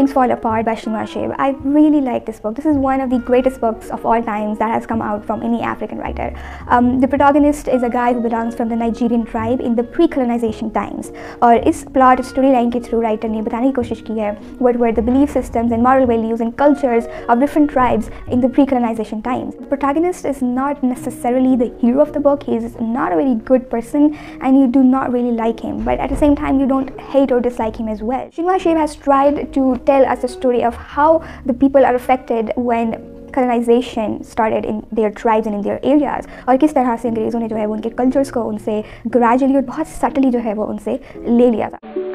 Things Fall Apart by Chinua Achebe. I really like this book. This is one of the greatest books of all times that has come out from any African writer. Um, the protagonist is a guy who belongs from the Nigerian tribe in the pre-colonization times. Or इस plot story line के through through. Writer बताने की कोशिश की है whatever the belief systems and moral values and cultures of different pre-colonization times. The protagonist is not necessarily the hero of the book. He is not a very good person and you do not really like him. But at the same time, you don't hate or dislike him as well. Chinua Achebe has tried to tell us the story of how the people are affected when colonization started in their tribes and in their areas और किस तरह से अंग्रेज़ों ने जो है वो उनके कल्चर्स को उनसे ग्रेजुअली और बहुत सटली जो है वो उनसे ले लिया था